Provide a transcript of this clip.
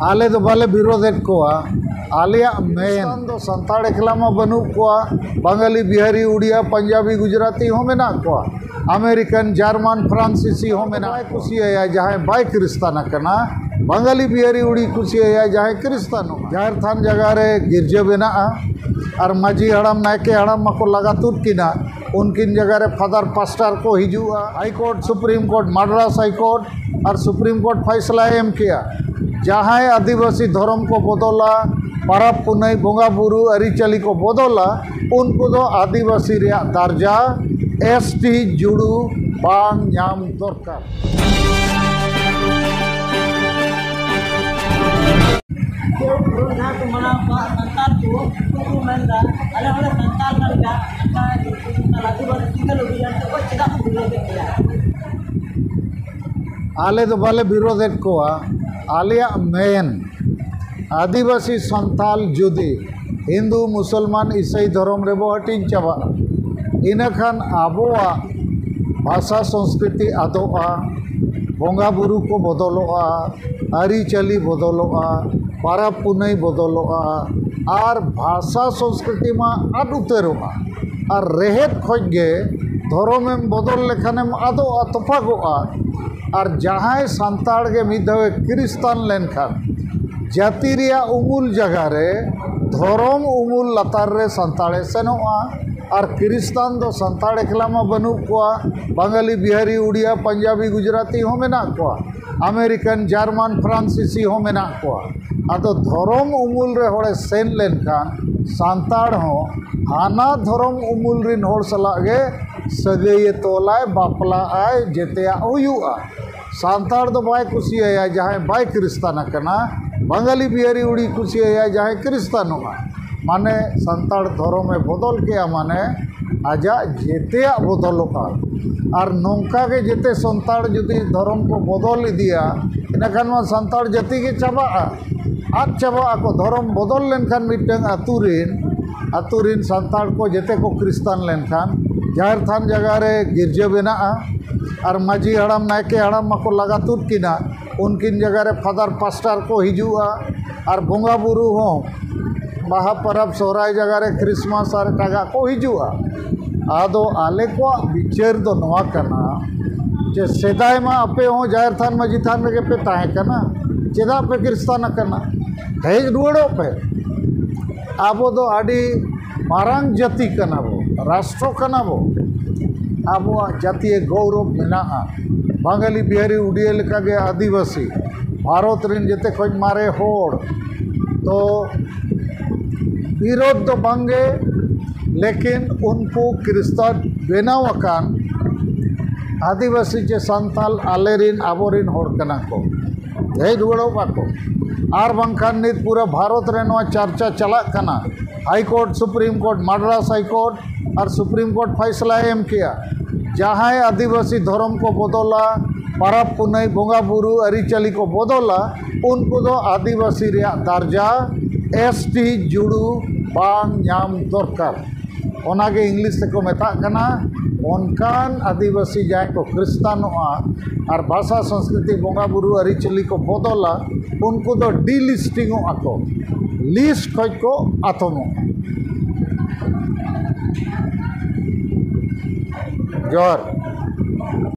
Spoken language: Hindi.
आले तो बाले विरोधेद कोआ आलिया मेन। दो संताड़ एकला मा बनू कोआ बंगाली बिहारी उड़िया पंजाबी गुजराती हो मेना कोआ अमेरिकन जर्मन फ्रांसीसी हो मेना कुसिया जहाँ बाय क्रिस्ताना कना बंगाली बिहारी उड़ी कुसिया जहाँ क्रिस्तानो। ज़ाहिर थान जगह रे गिरजा बेना और माजी हड़म नायके हड़म मको लगा तुर किना उनकिन जगह रे फादर पास्टर को हिजुआ high court supreme court Madras high court और सुप्रीम कोर्ट फैसला एम किया। जहाँ आदिवासी धर्म को बदला, परब पुनई बोंगा बुरु अरीचाली को बदला, उनको दो आदिवासी दर्जा एस टी जुड़ू, बांग नाम दरकार। तो विरोध आले तो बाले विरोधेद कोआ आलिया मेन, आदिवासी संताल जुदी, हिंदू मुसलमान ईसाई धर्म रे हटिंग चाबा इनखान आबोआ, भाषा संस्कृति आदोआ बोंगा बुरु को बदलोआ, आरीचाली बदलोआ पारब पुनई बदलोआ और भाषा संस्कृति मा आद उतरोआ और रेहेद खोज गे धर्मेम बदल लेखानेम आदोआ और जहाँ सानताड़ के मिद धावे क्रिस्तान लेनखान, जाति रिया उमुल जगह रे, धर्म उमुल लतार रे सानताड़े सेनोआ और क्रिस्तान दो सानताड़ एकला मा बनू कोआ, बंगाली, बिहारी, उड़िया, पंजाबी, गुजराती हो कोआ, अमेरिकन, जर्मन, फ्रांसीसी हो मेना कोआ। आदो धर्म उमुल सेन लेनखान सानताड़ हाना धर्म उमुल रिन होड़ सलाह गे सगैये तोलाय बापला आय जेतेया सानताड़ दो बाय कुसिया जहाँ बाय क्रिस्ताना बंगाली बिहारी उड़ी कुसिया जहाँ क्रिस्तानोगा माने सानताड़ धर्म बदल किया माने, आजा जेतेया बदलोगा और नौका के जेते सानताड़ जुदी धर्म को बदल इदिया इनखान मा सानताड़ जाति के चाबाआ आद चाबाआ को धर्म बदल लेनखान मिटंग आतुरिन आतुरिन सानताड़ को जेते को क्रिस्तान लेनखान ज़ाहिर थान जगह रे गिरजा बेना माजी हड़म नायके हड़म मको लगा तुर किना उनकिन जगह रे फादर पास्टर को हिजुआ और बोंगा बुरु हो बाहा परब सोहराय जगह रे क्रिसमस और टागा को हिजुआ आदो आले को विचार दो नवा कना जे सेदाय मा अपे हो ज़ाहिर थान माजी थान रे पे ताहे कना चेदा पे क्रिस्तान कना हेज रुड़ो पे आडी मारांग जाति कना बो राष्ट्र जातीय गौरव बांगाली बिहारी उड़िया आदिवासी। भारत रिन जेते खोज मारे तो विरोध तो बांगे, लेकिन उनको क्रिस्तान बेनाव आदिवासी चे संताल आले रिन आबोरिन को। हेज रुड़ो बाको। आर बांखान नित पूरा भारत चर्चा चला कना। High court supreme court, Madras high court और सुप्रीम कोर्ट फैसला एम किया। जहाँ आदिवासी धर्म को बदला, परब पुनई बंगा बुरु अरीचाली को बदला, उनको दो आदिवासी दर्जा एस टी जुड़ू, बांग नाम दरकार। इंग्लिश तक मेता कना उनकान आदिवासी जहाँ को क्रिस्तानोआ और भाषा संस्कृति बोंगा बुरु अरीचाली को बदला उनको दो डिलिस्टिंग आको लिस्ट खोज को आतमो ज़ोर